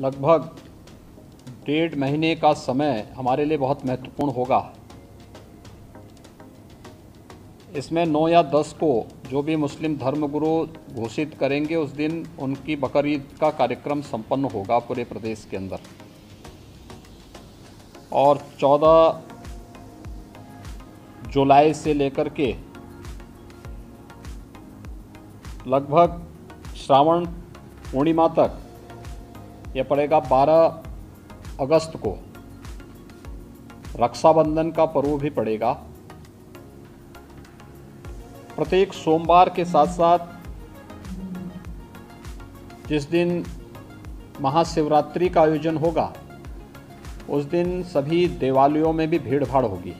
लगभग डेढ़ महीने का समय हमारे लिए बहुत महत्वपूर्ण होगा। इसमें नौ या दस को जो भी मुस्लिम धर्मगुरु घोषित करेंगे, उस दिन उनकी बकरीद का कार्यक्रम संपन्न होगा पूरे प्रदेश के अंदर। और चौदह जुलाई से लेकर के लगभग श्रावण पूर्णिमा तक यह पड़ेगा 12 अगस्त को। रक्षाबंधन का पर्व भी पड़ेगा। प्रत्येक सोमवार के साथ साथ जिस दिन महाशिवरात्रि का आयोजन होगा, उस दिन सभी देवालयों में भी भीड़ भाड़ होगी।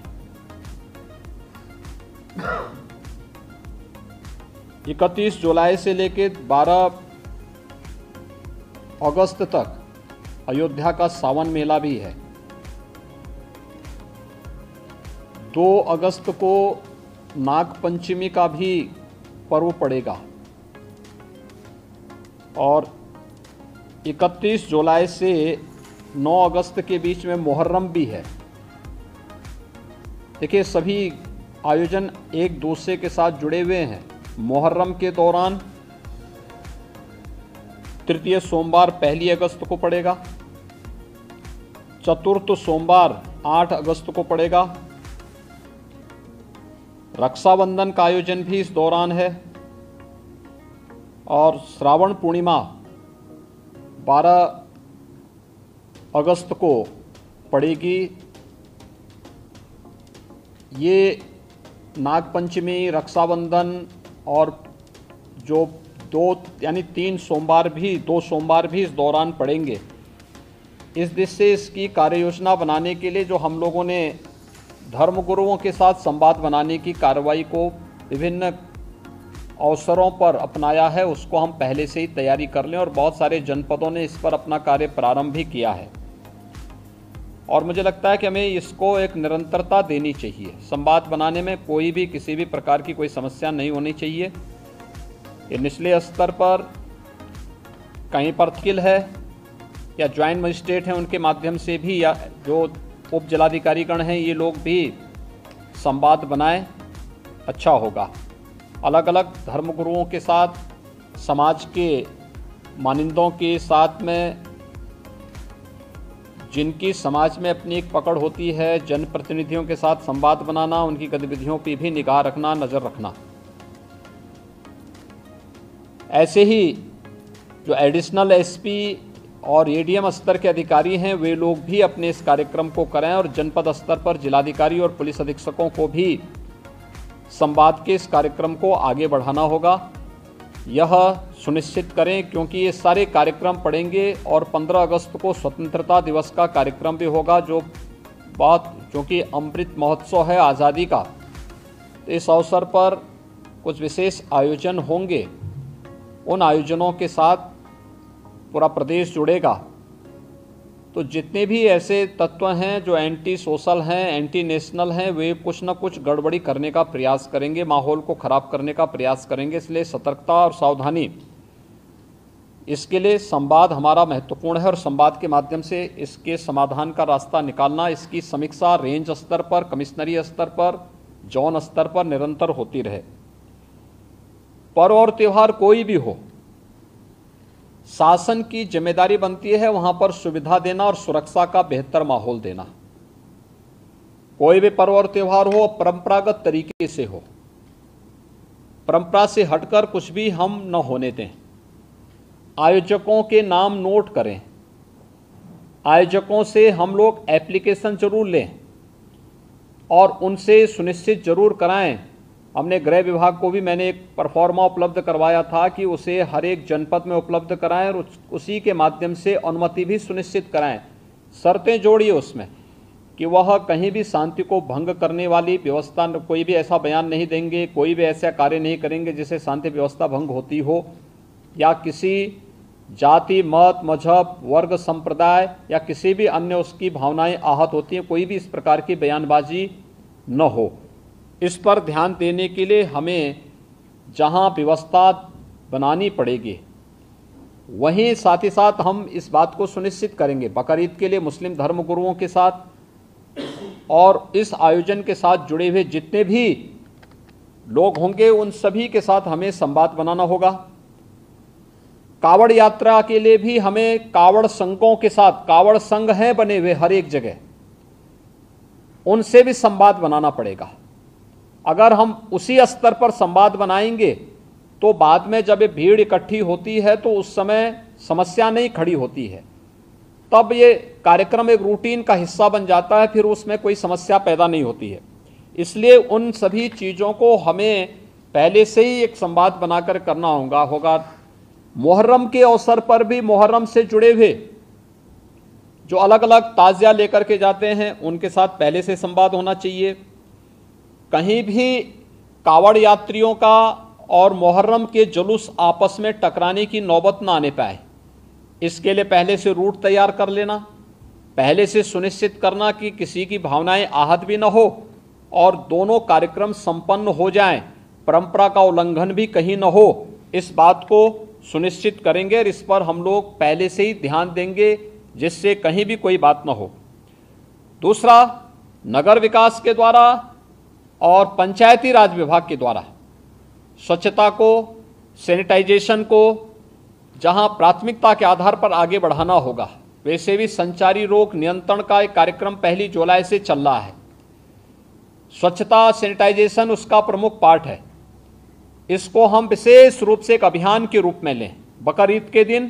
इकतीस जुलाई से लेकर 12 अगस्त तक अयोध्या का सावन मेला भी है। 2 अगस्त को नाग पंचमी का भी पर्व पड़ेगा और 31 जुलाई से 9 अगस्त के बीच में मुहर्रम भी है। देखिए, सभी आयोजन एक दूसरे के साथ जुड़े हुए हैं। मुहर्रम के दौरान तृतीय सोमवार पहली अगस्त को पड़ेगा। चतुर्थ सोमवार 8 अगस्त को पड़ेगा। रक्षाबंधन का आयोजन भी इस दौरान है। और श्रावण पूर्णिमा 12 अगस्त को पड़ेगी। ये नागपंचमी, रक्षाबंधन और जो दो, यानी तीन सोमवार भी, दो सोमवार भी इस दौरान पड़ेंगे। इस दिश से इसकी कार्य योजना बनाने के लिए जो हम लोगों ने धर्मगुरुओं के साथ संवाद बनाने की कार्रवाई को विभिन्न अवसरों पर अपनाया है, उसको हम पहले से ही तैयारी कर लें और बहुत सारे जनपदों ने इस पर अपना कार्य प्रारंभ भी किया है। और मुझे लगता है कि हमें इसको एक निरंतरता देनी चाहिए। संवाद बनाने में कोई भी, किसी भी प्रकार की कोई समस्या नहीं होनी चाहिए। ये निचले स्तर पर कहीं पर किल है या ज्वाइंट मजिस्ट्रेट हैं, उनके माध्यम से भी या जो उप जिलाधिकारीगण हैं, ये लोग भी संवाद बनाएँ अच्छा होगा। अलग अलग धर्मगुरुओं के साथ, समाज के मानिंदों के साथ में, जिनकी समाज में अपनी एक पकड़ होती है, जनप्रतिनिधियों के साथ संवाद बनाना, उनकी गतिविधियों पर भी निगाह रखना, नज़र रखना। ऐसे ही जो एडिशनल एसपी और एडीएम स्तर के अधिकारी हैं, वे लोग भी अपने इस कार्यक्रम को करें और जनपद स्तर पर जिलाधिकारी और पुलिस अधीक्षकों को भी संवाद के इस कार्यक्रम को आगे बढ़ाना होगा। यह सुनिश्चित करें क्योंकि ये सारे कार्यक्रम पड़ेंगे और 15 अगस्त को स्वतंत्रता दिवस का कार्यक्रम भी होगा, जो बात क्योंकि अमृत महोत्सव है आज़ादी का। इस अवसर पर कुछ विशेष आयोजन होंगे। उन आयोजनों के साथ पूरा प्रदेश जुड़ेगा। तो जितने भी ऐसे तत्व हैं जो एंटी सोशल हैं एंटी नेशनल हैं, वे कुछ ना कुछ गड़बड़ी करने का प्रयास करेंगे, माहौल को ख़राब करने का प्रयास करेंगे, इसलिए सतर्कता और सावधानी। इसके लिए संवाद हमारा महत्वपूर्ण है और संवाद के माध्यम से इसके समाधान का रास्ता निकालना, इसकी समीक्षा रेंज स्तर पर कमिश्नरी स्तर पर जौन स्तर पर निरंतर होती रहे। पर्व और त्यौहार कोई भी हो, शासन की ज़िम्मेदारी बनती है वहाँ पर सुविधा देना और सुरक्षा का बेहतर माहौल देना। कोई भी पर्व और त्यौहार हो, परंपरागत तरीके से हो। परंपरा से हटकर कुछ भी हम न होने दें। आयोजकों के नाम नोट करें। आयोजकों से हम लोग एप्लीकेशन ज़रूर लें और उनसे सुनिश्चित ज़रूर कराएँ हमने गृह विभाग को भी मैंने एक परफॉर्मा उपलब्ध करवाया था कि उसे हर एक जनपद में उपलब्ध कराएँ और उसी के माध्यम से अनुमति भी सुनिश्चित कराएँ। शर्तें जोड़िए उसमें कि वह कहीं भी शांति को भंग करने वाली व्यवस्था कोई भी ऐसा बयान नहीं देंगे, कोई भी ऐसा कार्य नहीं करेंगे जिससे शांति व्यवस्था भंग होती हो। या किसी जाति, मत, मज़हब, वर्ग, संप्रदाय या किसी भी अन्य उसकी भावनाएँ आहत होती हैं, कोई भी इस प्रकार की बयानबाजी न हो। इस पर ध्यान देने के लिए हमें जहाँ व्यवस्था बनानी पड़ेगी, वहीं साथ ही साथ हम इस बात को सुनिश्चित करेंगे। बकरीद के लिए मुस्लिम धर्म गुरुओं के साथ और इस आयोजन के साथ जुड़े हुए जितने भी लोग होंगे, उन सभी के साथ हमें संवाद बनाना होगा। कावड़ यात्रा के लिए भी हमें कावड़ संघों के साथ, कावड़ संघ हैं बने हुए हर एक जगह, उनसे भी संवाद बनाना पड़ेगा। अगर हम उसी स्तर पर संवाद बनाएँगे तो बाद में जब ये भीड़ इकट्ठी होती है तो उस समय समस्या नहीं खड़ी होती है। तब ये कार्यक्रम एक रूटीन का हिस्सा बन जाता है, फिर उसमें कोई समस्या पैदा नहीं होती है। इसलिए उन सभी चीज़ों को हमें पहले से ही एक संवाद बनाकर करना होगा होगा मुहर्रम के अवसर पर भी मुहर्रम से जुड़े हुए, जो अलग अलग ताज़िया लेकर के जाते हैं, उनके साथ पहले से संवाद होना चाहिए। कहीं भी कावड़ यात्रियों का और मुहर्रम के जुलूस आपस में टकराने की नौबत ना आने पाए। इसके लिए पहले से रूट तैयार कर लेना, पहले से सुनिश्चित करना कि किसी की भावनाएँ आहत भी न हो और दोनों कार्यक्रम संपन्न हो जाएँ, परंपरा का उल्लंघन भी कहीं न हो। इस बात को सुनिश्चित करेंगे और इस पर हम लोग पहले से ही ध्यान देंगे, जिससे कहीं भी कोई बात न हो। दूसरा, नगर विकास के द्वारा और पंचायती राज विभाग के द्वारा स्वच्छता को, सैनिटाइजेशन को, जहाँ प्राथमिकता के आधार पर आगे बढ़ाना होगा, वैसे भी संचारी रोग नियंत्रण का एक कार्यक्रम पहली जुलाई से चल रहा है। स्वच्छता, सैनिटाइजेशन उसका प्रमुख पार्ट है। इसको हम विशेष रूप से एक अभियान के रूप में लें। बकरीद के दिन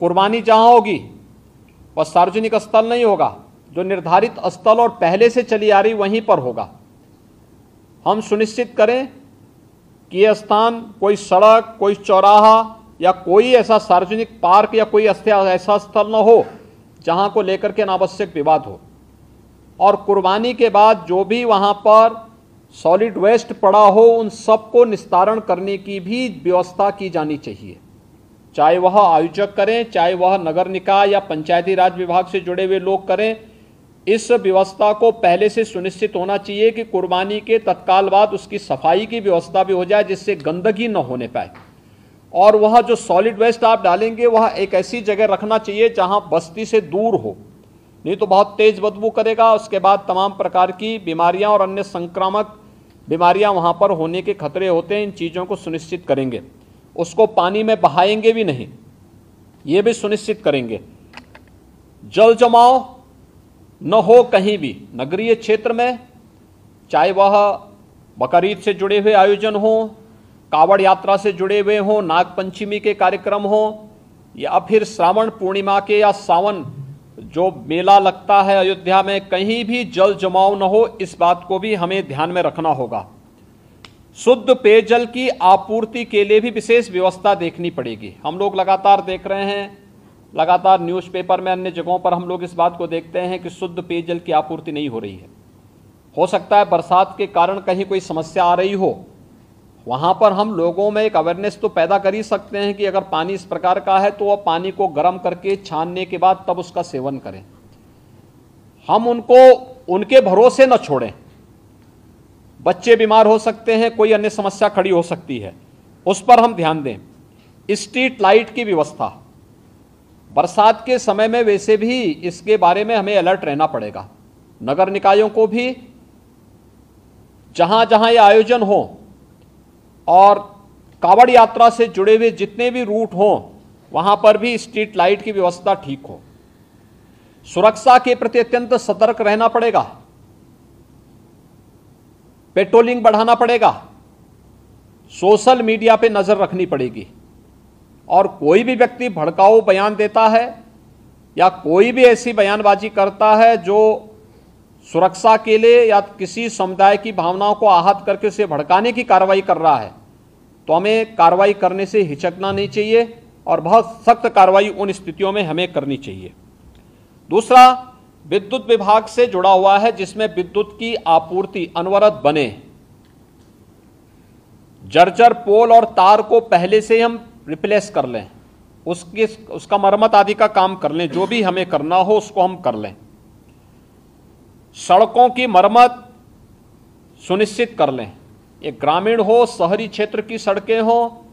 कुर्बानी जहाँ होगी, वह सार्वजनिक स्थल नहीं होगा, जो निर्धारित स्थल और पहले से चली आ रही वहीं पर होगा। हम सुनिश्चित करें कि यह स्थान कोई सड़क, कोई चौराहा या कोई ऐसा सार्वजनिक पार्क या कोई ऐसा स्थल न हो जहाँ को लेकर के अनावश्यक विवाद हो। और कुर्बानी के बाद जो भी वहाँ पर सॉलिड वेस्ट पड़ा हो, उन सबको निस्तारण करने की भी व्यवस्था की जानी चाहिए। चाहे वह आयोजक करें, चाहे वह नगर निकाय या पंचायती राज विभाग से जुड़े हुए लोग करें इस व्यवस्था को पहले से सुनिश्चित होना चाहिए कि कुर्बानी के तत्काल बाद उसकी सफ़ाई की व्यवस्था भी हो जाए, जिससे गंदगी न होने पाए। और वह जो सॉलिड वेस्ट आप डालेंगे, वह एक ऐसी जगह रखना चाहिए जहाँ बस्ती से दूर हो। नहीं तो बहुत तेज बदबू करेगा, उसके बाद तमाम प्रकार की बीमारियाँ और अन्य संक्रामक बीमारियाँ वहाँ पर होने के खतरे होते हैं, इन चीज़ों को सुनिश्चित करेंगे। उसको पानी में बहाएँगे भी नहीं, ये भी सुनिश्चित करेंगे। जल जमाव न हो कहीं भी। नगरीय क्षेत्र में, चाहे वह बकरीद से जुड़े हुए आयोजन हो, कावड़ यात्रा से जुड़े हुए हों नाग पंचमी के कार्यक्रम हो, या फिर श्रावण पूर्णिमा के या सावन, जो मेला लगता है अयोध्या में, कहीं भी जल जमाव न हो, इस बात को भी हमें ध्यान में रखना होगा। शुद्ध पेयजल की आपूर्ति के लिए भी विशेष व्यवस्था देखनी पड़ेगी। हम लोग लगातार देख रहे हैं लगातार न्यूज़पेपर में अन्य जगहों पर हम लोग इस बात को देखते हैं कि शुद्ध पेयजल की आपूर्ति नहीं हो रही है। हो सकता है बरसात के कारण कहीं कोई समस्या आ रही हो। वहाँ पर हम लोगों में एक अवेयरनेस तो पैदा कर ही सकते हैं कि अगर पानी इस प्रकार का है तो वह पानी को गर्म करके छानने के बाद तब उसका सेवन करें। हम उनको, उनके भरोसे न छोड़ें। बच्चे बीमार हो सकते हैं, कोई अन्य समस्या खड़ी हो सकती है। उस पर हम ध्यान दें। स्ट्रीट लाइट की व्यवस्था। बरसात के समय में वैसे भी इसके बारे में हमें अलर्ट रहना पड़ेगा। नगर निकायों को भी, जहाँ जहाँ ये आयोजन हो, और कावड़ यात्रा से जुड़े हुए जितने भी रूट हों, वहाँ पर भी स्ट्रीट लाइट की व्यवस्था ठीक हो। सुरक्षा के प्रति अत्यंत सतर्क रहना पड़ेगा। पेट्रोलिंग बढ़ाना पड़ेगा। सोशल मीडिया पे नज़र रखनी पड़ेगी। और कोई भी व्यक्ति भड़काऊ बयान देता है या कोई भी ऐसी बयानबाजी करता है जो सुरक्षा के लिए या किसी समुदाय की भावनाओं को आहत करके उसे भड़काने की कार्रवाई कर रहा है तो हमें कार्रवाई करने से हिचकना नहीं चाहिए और बहुत सख्त कार्रवाई उन स्थितियों में हमें करनी चाहिए। दूसरा, विद्युत विभाग से जुड़ा हुआ है जिसमें विद्युत की आपूर्ति अनवरत बने। जर्जर पोल और तार को पहले से हम रिप्लेस कर लें। उसकी, उसका मरम्मत आदि का काम कर लें। जो भी हमें करना हो, उसको हम कर लें। सड़कों की मरम्मत सुनिश्चित कर लें। ये ग्रामीण हो, शहरी क्षेत्र की सड़कें हो,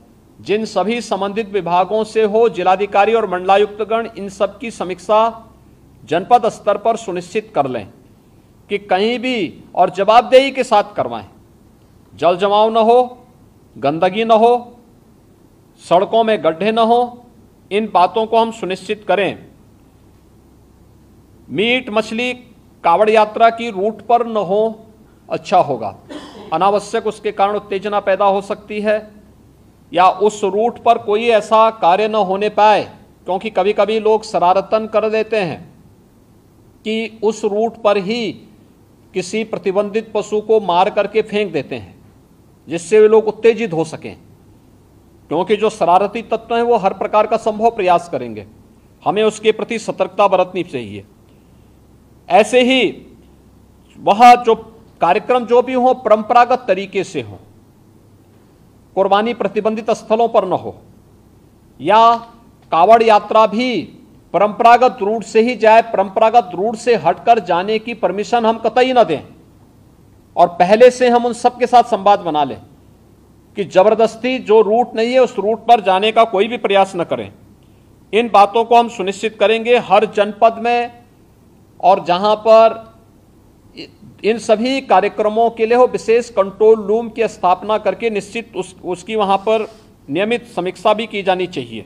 जिन सभी संबंधित विभागों से हो, जिलाधिकारी और मंडलायुक्तगण, इन सब की समीक्षा जनपद स्तर पर सुनिश्चित कर लें कि कहीं भी और जवाबदेही के साथ करवाएँ। जल जमाव न हो, गंदगी न हो सड़कों में गड्ढे न हो, इन बातों को हम सुनिश्चित करें। मीट मछली कावड़ यात्रा की रूट पर न हो अच्छा होगा। अनावश्यक उसके कारण उत्तेजना पैदा हो सकती है, या उस रूट पर कोई ऐसा कार्य न होने पाए, क्योंकि कभी कभी लोग शरारतन कर देते हैं कि उस रूट पर ही किसी प्रतिबंधित पशु को मार करके फेंक देते हैं, जिससे वे लोग उत्तेजित हो सकें। क्योंकि जो शरारती तत्व हैं, वो हर प्रकार का संभव प्रयास करेंगे। हमें उसके प्रति सतर्कता बरतनी चाहिए। ऐसे ही वह जो कार्यक्रम जो भी हो, परंपरागत तरीके से हो, कुर्बानी प्रतिबंधित स्थलों पर न हो, या कावड़ यात्रा भी परंपरागत रूट से ही जाए, परंपरागत रूट से हटकर जाने की परमिशन हम कतई न दें, और पहले से हम उन सबके साथ संवाद बना लें। कि ज़बरदस्ती जो रूट नहीं है, उस रूट पर जाने का कोई भी प्रयास न करें। इन बातों को हम सुनिश्चित करेंगे, हर जनपद में और जहाँ पर इन सभी कार्यक्रमों के लिए हो, विशेष कंट्रोल रूम की स्थापना करके निश्चित उस, उसकी वहाँ पर नियमित समीक्षा भी की जानी चाहिए।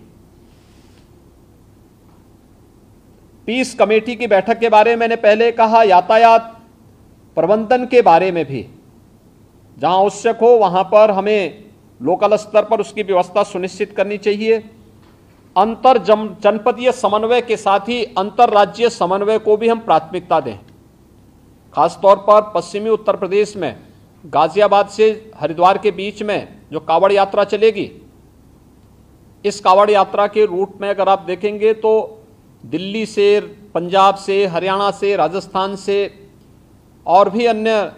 पीस कमेटी की बैठक के बारे में मैंने पहले कहा, यातायात प्रबंधन के बारे में भी। जहाँ आवश्यक हो, वहाँ पर हमें लोकल स्तर पर उसकी व्यवस्था सुनिश्चित करनी चाहिए। अंतर जनपदीय समन्वय के साथ ही अंतर्राज्यीय समन्वय को भी हम प्राथमिकता दें। खासतौर पर पश्चिमी उत्तर प्रदेश में, गाजियाबाद से हरिद्वार के बीच में जो कावड़ यात्रा चलेगी, इस कावड़ यात्रा के रूट में अगर आप देखेंगे तो दिल्ली से, पंजाब से, हरियाणा से, राजस्थान से और भी अन्य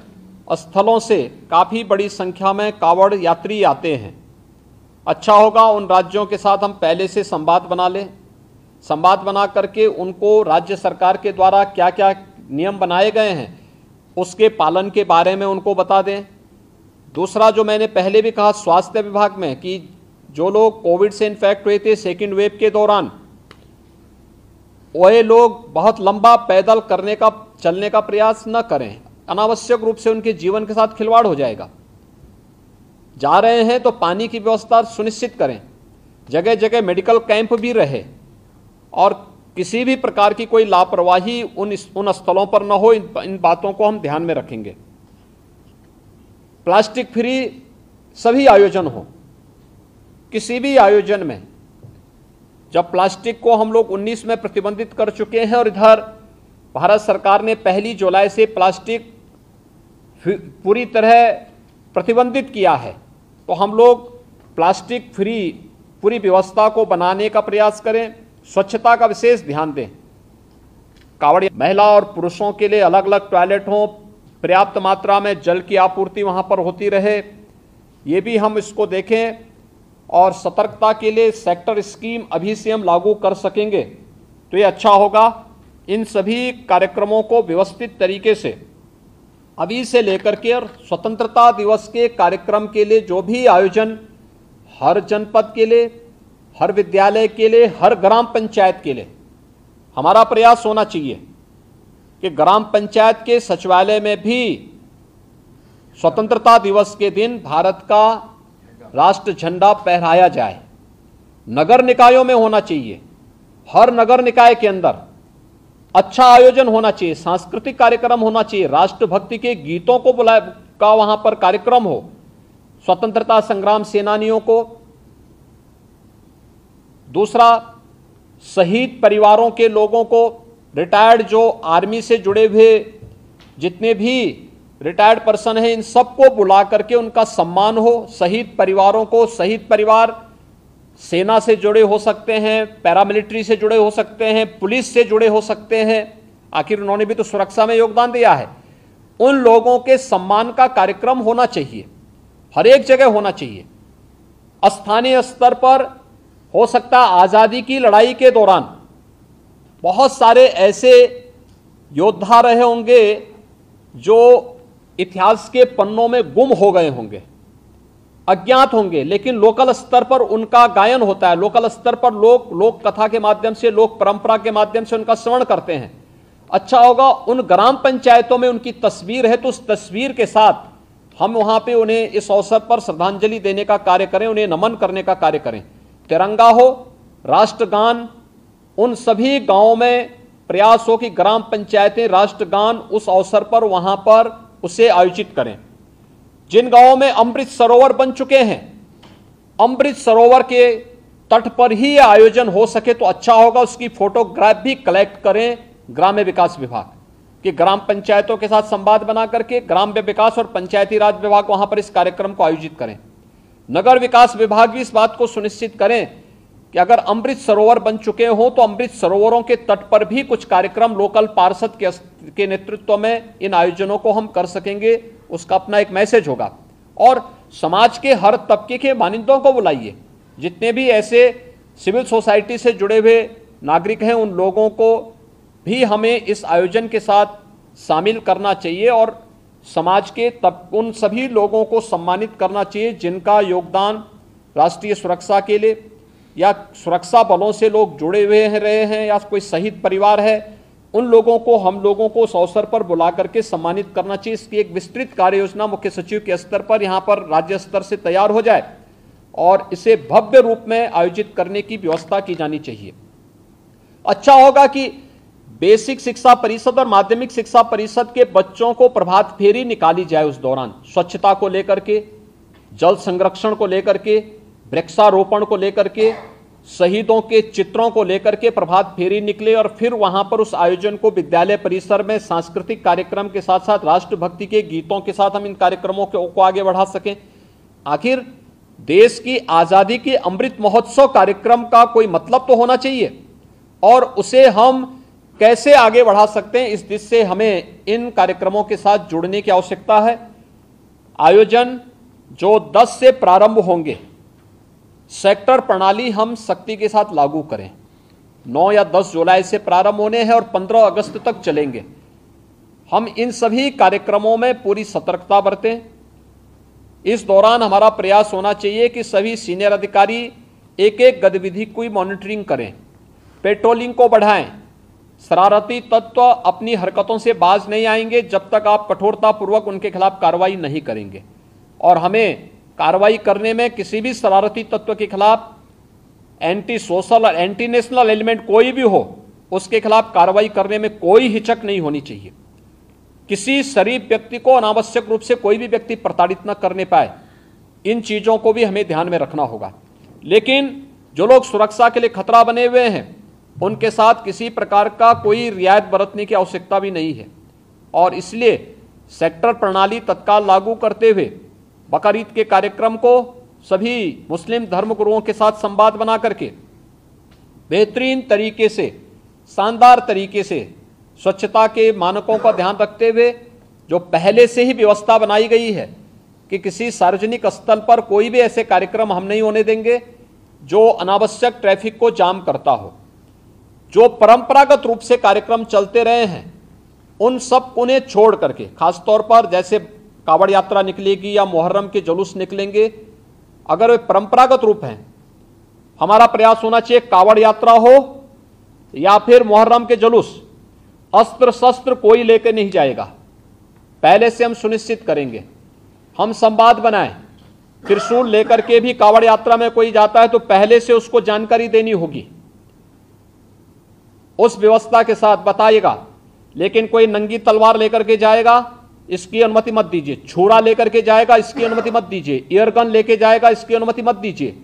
स्थलों से काफ़ी बड़ी संख्या में कावड़ यात्री आते हैं। अच्छा होगा उन राज्यों के साथ हम पहले से संवाद बना लें। संवाद बना करके उनको राज्य सरकार के द्वारा क्या क्या नियम बनाए गए हैं, उसके पालन के बारे में उनको बता दें। दूसरा जो मैंने पहले भी कहा स्वास्थ्य विभाग में कि जो लोग कोविड से इन्फेक्ट हुए थे सेकेंड वेव के दौरान, वह लोग बहुत लंबा पैदल करने का, चलने का प्रयास न करें। अनावश्यक रूप से उनके जीवन के साथ खिलवाड़ हो जाएगा। जा रहे हैं तो पानी की व्यवस्था सुनिश्चित करें। जगह जगह मेडिकल कैंप भी रहे और किसी भी प्रकार की कोई लापरवाही उन उन स्थलों पर न हो इन, इन बातों को हम ध्यान में रखेंगे। प्लास्टिक फ्री सभी आयोजन हो। किसी भी आयोजन में जब प्लास्टिक को हम लोग 19 में प्रतिबंधित कर चुके हैं और इधर भारत सरकार ने पहली जुलाई से प्लास्टिक पूरी तरह प्रतिबंधित किया है। तो हम लोग प्लास्टिक फ्री, पूरी व्यवस्था को बनाने का प्रयास करें, स्वच्छता का विशेष ध्यान दें। कावड़ी महिला और पुरुषों के लिए अलग अलग टॉयलेट हों, पर्याप्त मात्रा में जल की आपूर्ति वहाँ पर होती रहे, ये भी हम इसको देखें, और सतर्कता के लिए सेक्टर स्कीम अभी से हम लागू कर सकेंगे। तो ये अच्छा होगा। इन सभी कार्यक्रमों को व्यवस्थित तरीके से अभी से लेकर के और स्वतंत्रता दिवस के कार्यक्रम के लिए जो भी आयोजन हर जनपद के लिए, हर विद्यालय के लिए, हर ग्राम पंचायत के लिए, हमारा प्रयास होना चाहिए कि ग्राम पंचायत के सचिवालय में भी स्वतंत्रता दिवस के दिन भारत का राष्ट्र झंडा फहराया जाए। नगर निकायों में होना चाहिए। हर नगर निकाय के अंदर अच्छा आयोजन होना चाहिए, सांस्कृतिक कार्यक्रम होना चाहिए, राष्ट्रभक्ति के गीतों को बुलाए का वहाँ पर कार्यक्रम हो, स्वतंत्रता संग्राम सेनानियों को। दूसरा, शहीद परिवारों के लोगों को रिटायर्ड जो आर्मी से जुड़े हुए जितने भी रिटायर्ड पर्सन है, इन सबको बुला करके उनका सम्मान हो, शहीद परिवारों को, शहीद परिवार सेना से जुड़े हो सकते हैं, पैरामिलिट्री से जुड़े हो सकते हैं, पुलिस से जुड़े हो सकते हैं। आखिर उन्होंने भी तो सुरक्षा में योगदान दिया है। उन लोगों के सम्मान का कार्यक्रम होना चाहिए। हर एक जगह होना चाहिए। स्थानीय स्तर पर हो सकता आज़ादी की लड़ाई के दौरान बहुत सारे ऐसे योद्धा रहे होंगे जो इतिहास के पन्नों में गुम हो गए होंगे। अज्ञात होंगे, लेकिन लोकल स्तर पर उनका गायन होता है। लोकल स्तर पर लोग, लोक कथा के माध्यम से, लोक परंपरा के माध्यम से उनका श्रवण करते हैं। अच्छा होगा, उन ग्राम पंचायतों में उनकी तस्वीर है तो उस तस्वीर के साथ हम वहाँ पे उन्हें इस अवसर पर श्रद्धांजलि देने का कार्य करें, उन्हें नमन करने का कार्य करें। तिरंगा हो, राष्ट्रगान, उन सभी गाँवों में प्रयास हो कि ग्राम पंचायतें राष्ट्रगान उस अवसर पर, वहाँ पर उसे आयोजित करें। जिन गाँवों में अमृत सरोवर बन चुके हैं अमृत सरोवर के तट पर ही यह आयोजन हो सके तो अच्छा होगा। उसकी फोटोग्राफ भी कलेक्ट करें ग्राम्य विकास विभाग कि ग्राम पंचायतों के साथ संवाद बना करके ग्राम विकास और पंचायती राज विभाग वहाँ पर इस कार्यक्रम को आयोजित करें। नगर विकास विभाग भी इस बात को सुनिश्चित करें कि अगर अमृत सरोवर बन चुके हो तो अमृत सरोवरों के तट पर भी कुछ कार्यक्रम लोकल पार्षद के, के नेतृत्व में इन आयोजनों को हम कर सकेंगे। उसका अपना एक मैसेज होगा। और समाज के हर तबके के मानिंदों को बुलाइए। जितने भी ऐसे सिविल सोसाइटी से जुड़े हुए नागरिक हैं, उन लोगों को भी हमें इस आयोजन के साथ शामिल करना चाहिए और समाज के तब, उन सभी लोगों को सम्मानित करना चाहिए जिनका योगदान राष्ट्रीय सुरक्षा के लिए या सुरक्षा बलों से लोग जुड़े हुए रहे हैं या कोई शहीद परिवार है उन लोगों को, हम लोगों को उस अवसर पर बुला करके सम्मानित करना चाहिए। इसकी एक विस्तृत कार्य योजना मुख्य सचिव के स्तर पर यहाँ पर राज्य स्तर से तैयार हो जाए और इसे भव्य रूप में आयोजित करने की व्यवस्था की जानी चाहिए। अच्छा होगा कि बेसिक शिक्षा परिषद और माध्यमिक शिक्षा परिषद के बच्चों को प्रभात फेरी निकाली जाए उस दौरान। स्वच्छता को लेकर के, जल संरक्षण को लेकर के, वृक्षारोपण को लेकर के शहीदों के चित्रों को लेकर के प्रभात फेरी निकले और फिर वहाँ पर उस आयोजन को विद्यालय परिसर में सांस्कृतिक कार्यक्रम के साथ साथ राष्ट्रभक्ति के गीतों के साथ हम इन कार्यक्रमों को आगे बढ़ा सकें। आखिर देश की आज़ादी के अमृत महोत्सव कार्यक्रम का कोई मतलब तो होना चाहिए? और उसे हम कैसे आगे बढ़ा सकते हैं? इस दिश से हमें इन कार्यक्रमों के साथ जुड़ने की आवश्यकता है। आयोजन जो 10 से प्रारंभ होंगे सेक्टर प्रणाली हम सख्ती के साथ लागू करें। 9 या 10 जुलाई से प्रारंभ होने हैं और 15 अगस्त तक चलेंगे। हम इन सभी कार्यक्रमों में पूरी सतर्कता बरतें। इस दौरान हमारा प्रयास होना चाहिए कि सभी सीनियर अधिकारी एक एक गतिविधि की मॉनिटरिंग करें। पेट्रोलिंग को बढ़ाएँ। शरारती तत्व अपनी हरकतों से बाज नहीं आएँगे जब तक आप कठोरतापूर्वक उनके खिलाफ कार्रवाई नहीं करेंगे। और हमें कार्रवाई करने में किसी भी शरारती तत्व के खिलाफ एंटी सोशल और एंटी नेशनल एलिमेंट कोई भी हो, उसके खिलाफ कार्रवाई करने में कोई हिचक नहीं होनी चाहिए। किसी शरीफ व्यक्ति को अनावश्यक रूप से कोई भी व्यक्ति प्रताड़ित न करने पाए, इन चीज़ों को भी हमें ध्यान में रखना होगा। लेकिन जो लोग सुरक्षा के लिए खतरा बने हुए हैं, उनके साथ किसी प्रकार का कोई रियायत बरतने की आवश्यकता भी नहीं है। और इसलिए सेक्टर प्रणाली तत्काल लागू करते हुए बकरीद के कार्यक्रम को सभी मुस्लिम धर्मगुरुओं के साथ संवाद बना करके, बेहतरीन तरीके से, शानदार तरीके से स्वच्छता के मानकों का ध्यान रखते हुए, जो पहले से ही व्यवस्था बनाई गई है कि किसी सार्वजनिक स्थल पर कोई भी ऐसे कार्यक्रम हम नहीं होने देंगे, जो अनावश्यक ट्रैफ़िक को जाम करता हो, जो परंपरागत रूप से कार्यक्रम चलते रहे हैं, उन सब उन्हें छोड़ करके, खासतौर पर जैसे कावड़ यात्रा निकलेगी या मुहर्रम के जुलूस निकलेंगे, अगर वे परंपरागत रूप हैं, हमारा प्रयास होना चाहिए कावड़ यात्रा हो या फिर मुहर्रम के जुलूस अस्त्र शस्त्र कोई लेकर नहीं जाएगा। पहले से हम सुनिश्चित करेंगे, हम संवाद बनाएँ, त्रिशूल लेकर के भी कावड़ यात्रा में कोई जाता है तो पहले से उसको जानकारी देनी होगी। उस व्यवस्था के साथ बताइएगा लेकिन कोई नंगी तलवार लेकर के जाएगा इसकी अनुमति मत दीजिए। छोड़ा लेकर के जाएगा, इसकी अनुमति मत दीजिए। एयरगन लेके जाएगा, इसकी अनुमति मत दीजिए।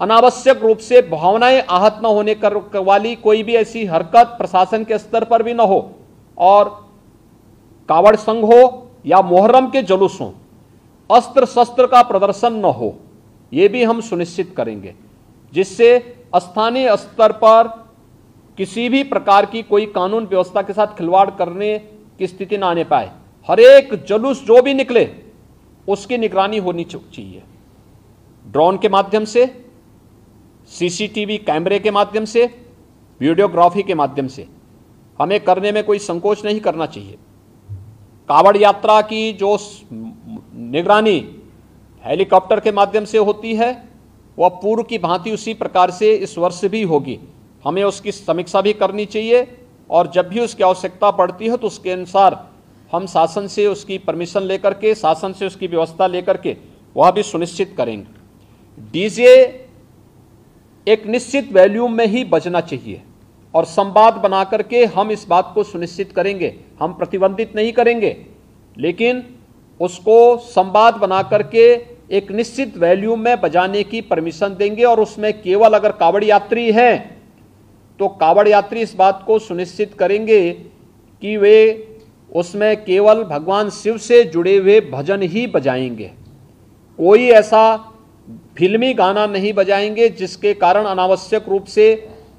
अनावश्यक रूप से भावनाएँ आहत न होने कर वाली कोई भी ऐसी हरकत प्रशासन के स्तर पर भी न हो और कावड़ संघ हो या मोहर्रम के जुलूस हो अस्त्र शस्त्र का प्रदर्शन न हो यह भी हम सुनिश्चित करेंगे, जिससे स्थानीय स्तर पर किसी भी प्रकार की कोई कानून व्यवस्था के साथ खिलवाड़ करने की स्थिति ना आने पाए। हर एक जुलूस जो भी निकले, उसकी निगरानी होनी चाहिए। ड्रोन के माध्यम से, सीसीटीवी कैमरे के माध्यम से, वीडियोग्राफी के माध्यम से। हमें करने में कोई संकोच नहीं करना चाहिए। कावड़ यात्रा की जो निगरानी हेलीकॉप्टर के माध्यम से होती है, वह पूर्व की भांति उसी प्रकार से इस वर्ष भी होगी। हमें उसकी समीक्षा भी करनी चाहिए, और जब भी उसकी आवश्यकता पड़ती है तो उसके अनुसार हम शासन से उसकी परमिशन लेकर के, शासन से उसकी व्यवस्था लेकर के, वह भी सुनिश्चित करेंगे। डीजे एक निश्चित वैल्यूम में ही बजना चाहिए और संवाद बना करके हम इस बात को सुनिश्चित करेंगे। हम प्रतिबंधित नहीं करेंगे, लेकिन उसको संवाद बना करके एक निश्चित वैल्यूम में बजाने की परमिशन देंगे और उसमें केवल अगर कावड़ यात्री हैं तो कावड़ यात्री इस बात को सुनिश्चित करेंगे कि वे उसमें केवल भगवान शिव से जुड़े हुए भजन ही बजाएँगे। कोई ऐसा फिल्मी गाना नहीं बजाएँगे जिसके कारण अनावश्यक रूप से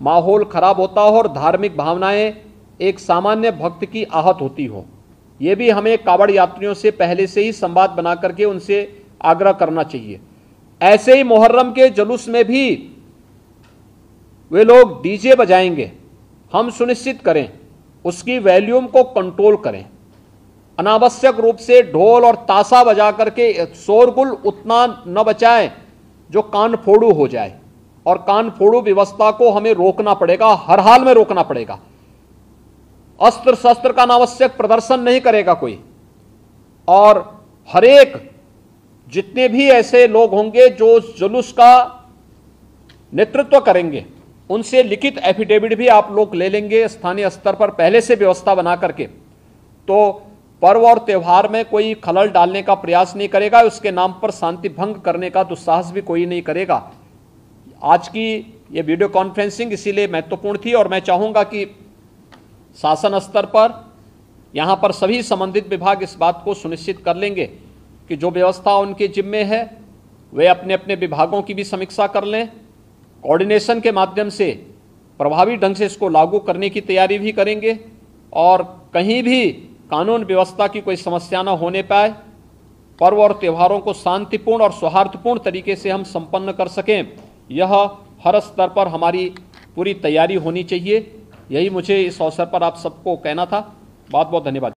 माहौल खराब होता हो और धार्मिक भावनाएँ एक सामान्य भक्त की आहत होती हो। ये भी हमें कावड़ यात्रियों से पहले से ही संवाद बना करके उनसे आग्रह करना चाहिए। ऐसे ही मुहर्रम के जुलूस में भी वे लोग डीजे बजाएँगे। हम सुनिश्चित करें उसकी वैल्यूम को कंट्रोल करें। अनावश्यक रूप से ढोल और ताशा बजा करके शोरगुल उतना न बचाएँ जो कान फोड़ू हो जाए। और कान फोड़ू व्यवस्था को हमें रोकना पड़ेगा, हर हाल में रोकना पड़ेगा। अस्त्र शस्त्र का अनावश्यक प्रदर्शन नहीं करेगा कोई। और हरेक जितने भी ऐसे लोग होंगे जो जुलूस का नेतृत्व करेंगे उनसे लिखित एफिडेविट भी आप लोग ले लेंगे, स्थानीय स्तर पर पहले से व्यवस्था बना करके। तो पर्व और त्यौहार में कोई खलल डालने का प्रयास नहीं करेगा, उसके नाम पर शांति भंग करने का दुस्साहस भी कोई नहीं करेगा। आज की ये वीडियो कॉन्फ्रेंसिंग इसीलिए महत्वपूर्ण थी और मैं चाहूँगा कि शासन स्तर पर यहाँ पर सभी संबंधित विभाग इस बात को सुनिश्चित कर लेंगे कि जो व्यवस्था उनके जिम्मे है, वे अपने अपने विभागों की भी समीक्षा कर लें। कोऑर्डिनेशन के माध्यम से, प्रभावी ढंग से इसको लागू करने की तैयारी भी करेंगे और कहीं भी कानून व्यवस्था की कोई समस्या न होने पाए, पर्व और त्योहारों को शांतिपूर्ण और सौहार्दपूर्ण तरीके से हम संपन्न कर सकें, यह हर स्तर पर हमारी पूरी तैयारी होनी चाहिए। यही मुझे इस अवसर पर आप सबको कहना था। बहुत बहुत धन्यवाद।